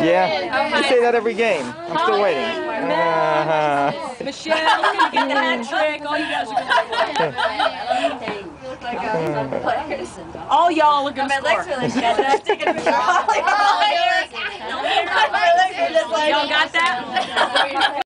Yeah, I say that every game. I'm still waiting. Uh-huh. Michelle, gonna get the hat trick. All you guys are gonna All y'all are gonna My legs score. like. I taking a picture. Y'all got that?